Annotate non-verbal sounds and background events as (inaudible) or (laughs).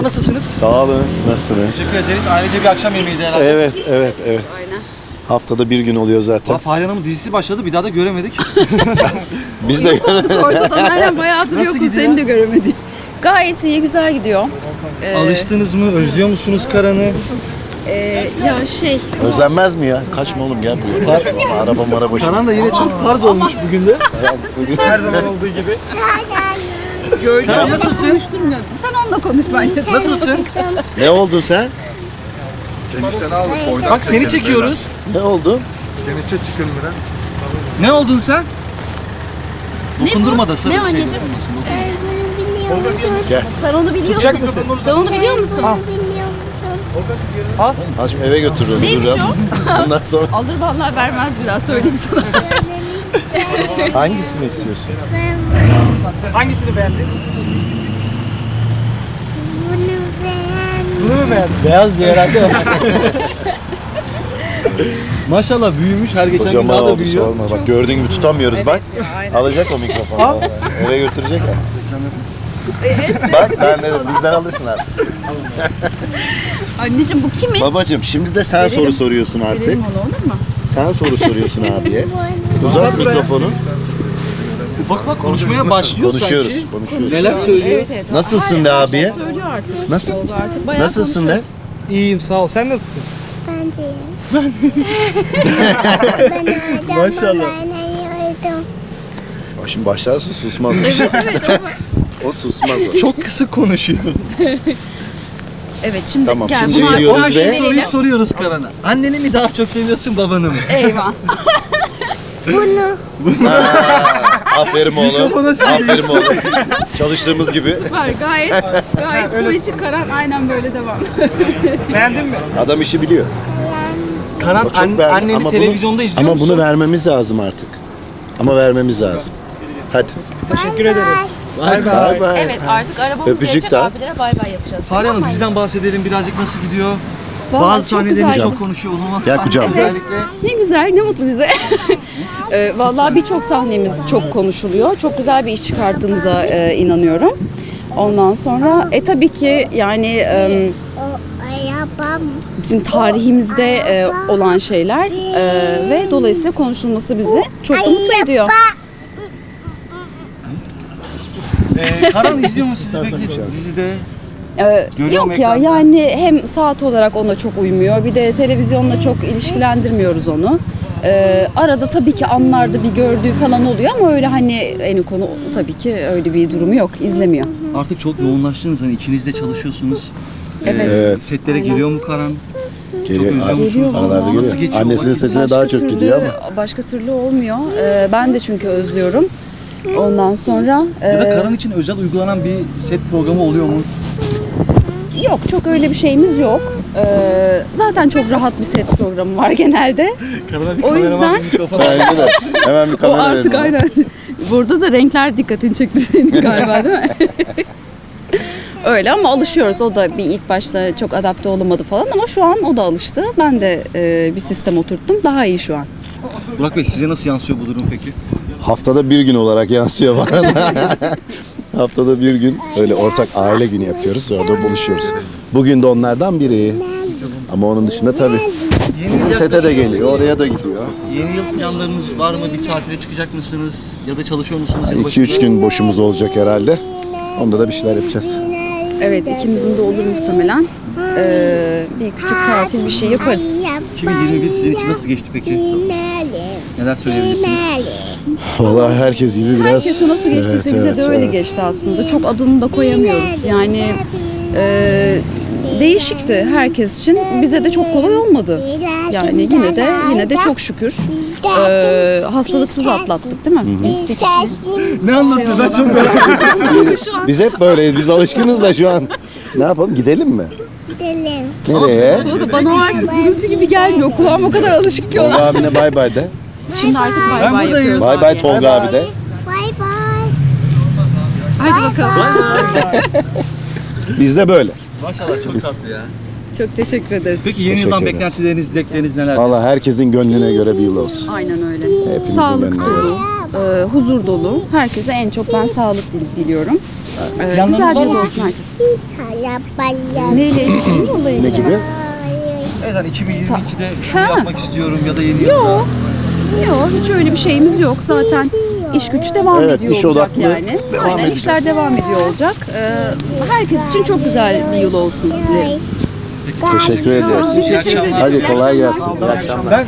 merhaba nasılsınız? Sağ olun, siz nasılsınız? Teşekkür ederiz. Ailece bir akşam yemeğiydi herhalde. Evet, evet, evet. Aynen. Haftada bir gün oluyor zaten. Valla Fahri Hanım'ın dizisi başladı bir daha da göremedik. (laughs) Biz de Olduk ortada. Aynen bayağıdır Nasıl yokuz. gidiyor? Seni de göremedik. Gayet iyi, güzel gidiyor. Ee, (laughs) Alıştınız mı? Özlüyor musunuz Karan'ı? e, ya şey, Özlenmez mi ya? Kaçma oğlum gel buraya. Araba mara boşuna. Karan da yine çok tarz olmuş bugün de. Her zaman olduğu gibi. Karan nasılsın? konuşturmuyor. Sen onunla konuş bence. Nasılsın? Ne oldun sen? Enişten aldık koyduk. Bak seni çekiyoruz. Ne oldun? Enişte çıkın biraz. Ne oldun sen? Dokundurma da sarı Ne şey anneciğim? dokunmasın. Gel. Sen onu biliyorsun. mısın? Sen onu biliyor musun? Ha şimdi eve götürürüm. Neymiş duracağım. Ondan sonra Alır vallahi vermez bir daha söyleyeyim sana. (laughs) hangisini istiyorsun? Hangisini beğendin? Bunu mu beğendin? Beyaz diye herhalde. (laughs) Maşallah büyümüş her geçen gün daha da büyüyor. sorma. Bak gördüğün gibi tutamıyoruz bak. aynen. Alacak o mikrofonu. Eve götürecek ya. bak ben de bizden alırsın artık. Anneciğim bu kimin? Babacım şimdi de sen Verelim. soru soruyorsun artık. Verelim onu olur mu? Sen soru soruyorsun (laughs) abiye. Uzat mikrofonu. Ufak ufak konuşmaya başlıyor Konuşuyoruz, sanki. konuşuyoruz. Neler söylüyor? Evet evet. Nasılsın de Her- her abiye? şey söylüyor artık. Nasıl? Oldu artık. Bayağı Nasılsın de? konuşuyoruz. İyiyim sağ ol. Sen nasılsın? Maşallah. O şimdi başlarsın susmaz. (laughs) o susmaz o. Çok kısık konuşuyor. (laughs) Evet şimdi Tamam, gel şimdi bunu artık ve- verelim. Soruyu soruyoruz Karan'a. Anneni mi daha çok seviyorsun babanı mı? Eyvah. (laughs) Aferin oğlum. Söylüyor Aferin oğlum. Çalıştığımız gibi. Süper gayet (laughs) gayet politik karan aynen böyle devam. (laughs) Beğendin mi? Adam işi biliyor. Karan çok an- anneni Ama bunu- televizyonda izliyor Ama musun? bunu vermemiz lazım artık. Ama vermemiz lazım. Hadi. Teşekkür be. Bay bay. Evet artık arabamız Öpücük gelecek daha. abilere bay bay yapacağız. Fahri Hanım Tamam mı? diziden bahsedelim birazcık nasıl gidiyor? Vallahi Bazı çok sahnelerinde güzel. çok konuşuyor. Onu Gel kucağıma. Özellikle Ne güzel, ne mutlu bize. (laughs) Ee, Vallahi birçok sahnemiz çok konuşuluyor. Çok güzel bir iş çıkarttığımıza e, inanıyorum. Ondan sonra e tabii ki yani e, bizim tarihimizde e, olan şeyler e, ve dolayısıyla konuşulması bizi çok da mutlu ediyor. Ee, Karan izliyor mu sizi peki dizide? Ee, Görüyor mu yok ya ekranda? yani hem saat olarak ona çok uymuyor bir de televizyonla çok ilişkilendirmiyoruz onu. Ee, arada tabii ki anlarda bir gördüğü falan oluyor ama öyle hani en konu tabii ki öyle bir durumu yok izlemiyor. Artık çok yoğunlaştınız hani içinizde çalışıyorsunuz. Evet. Evet. Setlere Aynen. geliyor mu Karan? Geliyor. Çok özlüyor Geliyor musun? Aralarda. Nasıl geliyor. geçiyor Annesinin vakit? setine daha çok türlü, gidiyor ama. Başka türlü olmuyor. Ee, ben de çünkü özlüyorum. Ondan sonra Ya da e, Karan için özel uygulanan bir set programı oluyor mu? yok çok öyle bir şeyimiz yok. Ee, zaten çok rahat bir set programı var genelde. Bir O yüzden-. Bence de. Hemen bir O kamera artık verin aynen. Burada da renkler dikkatini çekti senin galiba değil mi? (laughs) Öyle ama alışıyoruz. O da bir ilk başta çok adapte olamadı falan ama şu an o da alıştı. Ben de e, bir sistem oturttum. Daha iyi şu an. Burak Bey size nasıl yansıyor bu durum peki? Haftada bir gün olarak yansıyor bana. (laughs) Haftada bir gün öyle ortak aile günü yapıyoruz. Orada buluşuyoruz. Bugün de onlardan biri. Ama onun dışında tabii. Yeni sete de geliyor, oraya da gidiyor. yeni yıl planlarınız var mı? Bir tatile çıkacak mısınız? Ya da çalışıyor musunuz? yılbaşı 2-3 gün boşumuz olacak herhalde. Onda da bir şeyler yapacağız. Evet ikimizin de olur muhtemelen. Ee, bir küçük tatil bir şey yaparız. 2021 sizin için nasıl geçti peki? Neler söyleyebilirsiniz? Vallahi herkes gibi biraz... Herkese nasıl geçtiyse Evet, bize evet, de öyle evet. geçti aslında. Çok adını da koyamıyoruz. Yani e, değişikti herkes için. Bize de çok kolay olmadı. Yani yine de yine de çok şükür e, hastalıksız atlattık değil mi? Biz hiç Ne anlatıyor? Ben çok merak ediyorum. Biz hep böyleyiz, biz alışkınız da şu an. Ne yapalım, gidelim mi? Nereye? O da bana artık gürültü gibi gelmiyor. Kulağım o kadar alışık ki ona. abine bay bay de. Şimdi artık bay bay yapıyoruz. Bay bay abiye. Tolga abi de. Hadi bakalım. (laughs) Biz de böyle. Maşallah çok tatlı ya. Çok teşekkür ederiz. Peki yeni Teşekkür yıldan ederiz. beklentileriniz, dilekleriniz neler? Valla herkesin gönlüne göre bir yıl olsun. Aynen öyle. Hepimizin Sağlık gönlüne dolu, e, huzur dolu. Herkese en çok ben sağlık dil- diliyorum. Ee, Planlarınız güzel bir var yıl mı olsun herkes. Neyle ilgili yolla Ne ilgili? gibi? Evet hani 2022'de şunu Ha. yapmak istiyorum ya da yeni yılda. Yok. Yok hiç öyle bir şeyimiz yok. Zaten iş güç devam Evet, ediyor iş olacak yani. devam Aynen edeceğiz. işler devam ediyor olacak. Ee, herkes için çok güzel bir yıl olsun dilerim. Teşekkür ederiz. İyi akşamlar. Hadi kolay gelsin. İyi akşamlar. Ben